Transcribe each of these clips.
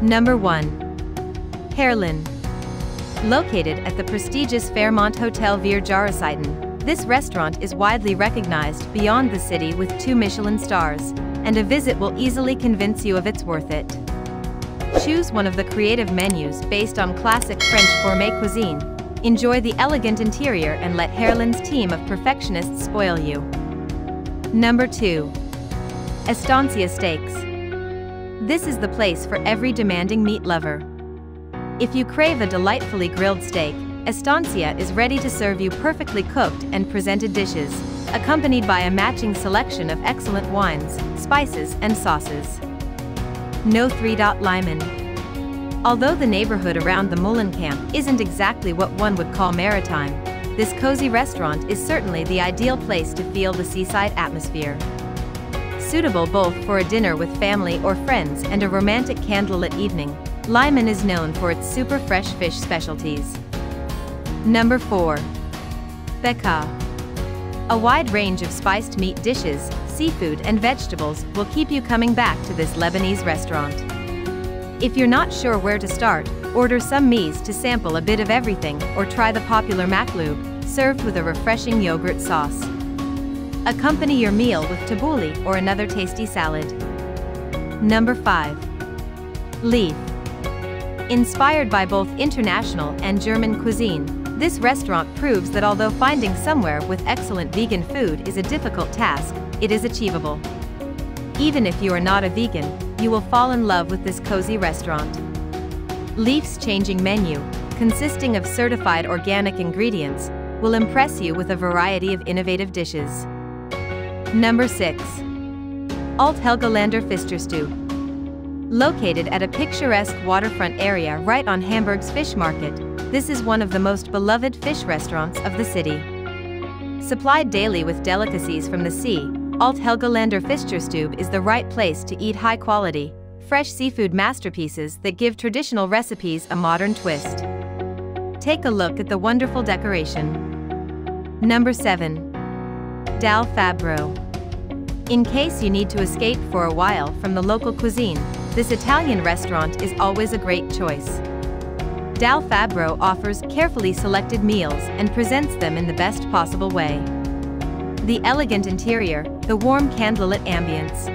Number 1. Haerlin. Located at the prestigious Fairmont Hotel Vier this restaurant is widely recognized beyond the city with two Michelin stars, and a visit will easily convince you of its worth it. Choose one of the creative menus based on classic French gourmet cuisine. Enjoy the elegant interior and let Haerlin's team of perfectionists spoil you. Number 2. Estancia Steaks. This is the place for every demanding meat lover. If you crave a delightfully grilled steak, Estancia is ready to serve you perfectly cooked and presented dishes, accompanied by a matching selection of excellent wines, spices, and sauces. No 3. Lyman. Although the neighborhood around the Mühlenkamp isn't exactly what one would call maritime, this cozy restaurant is certainly the ideal place to feel the seaside atmosphere. Suitable both for a dinner with family or friends and a romantic candlelit evening, Lyman is known for its super fresh fish specialties. Number 4. Beka. A wide range of spiced meat dishes, seafood and vegetables will keep you coming back to this Lebanese restaurant. If you're not sure where to start, order some mezze to sample a bit of everything or try the popular maklub, served with a refreshing yogurt sauce. Accompany your meal with tabbouleh or another tasty salad. Number 5. Leaf. Inspired by both international and German cuisine, this restaurant proves that although finding somewhere with excellent vegan food is a difficult task, it is achievable. Even if you are not a vegan, you will fall in love with this cozy restaurant. Leaf's changing menu, consisting of certified organic ingredients, will impress you with a variety of innovative dishes. Number 6. Alt Helgolander Fischerstube. Located at a picturesque waterfront area right on Hamburg's fish market, this is one of the most beloved fish restaurants of the city. Supplied daily with delicacies from the sea, Alt Helgolander Fischerstube is the right place to eat high-quality, fresh seafood masterpieces that give traditional recipes a modern twist. Take a look at the wonderful decoration. Number 7. Dal Fabbro. In case you need to escape for a while from the local cuisine, this Italian restaurant is always a great choice. Dal Fabbro offers carefully selected meals and presents them in the best possible way. The elegant interior, the warm candlelit ambience.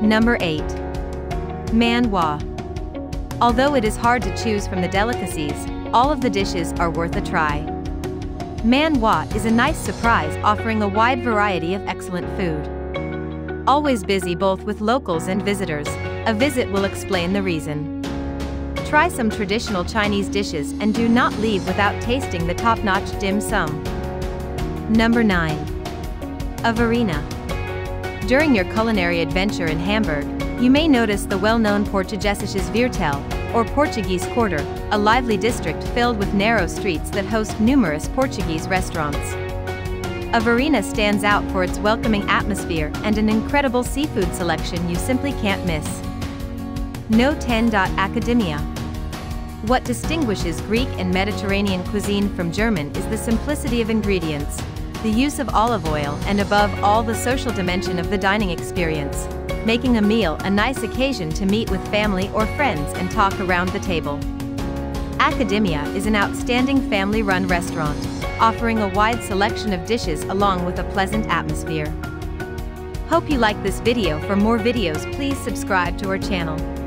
Number 8. Man Wa. Although it is hard to choose from the delicacies, all of the dishes are worth a try. Man Wa is a nice surprise offering a wide variety of excellent food. Always busy both with locals and visitors, a visit will explain the reason. Try some traditional Chinese dishes and do not leave without tasting the top-notch dim sum. Number 9. Avarina. During your culinary adventure in Hamburg, you may notice the well-known Portuguesisches Viertel, or Portuguese Quarter, a lively district filled with narrow streets that host numerous Portuguese restaurants. Avarina stands out for its welcoming atmosphere and an incredible seafood selection you simply can't miss. No 10. Academia. What distinguishes Greek and Mediterranean cuisine from German is the simplicity of ingredients, the use of olive oil and above all the social dimension of the dining experience, making a meal a nice occasion to meet with family or friends and talk around the table. Academia is an outstanding family-run restaurant, offering a wide selection of dishes along with a pleasant atmosphere. Hope you like this video for more videos please subscribe to our channel.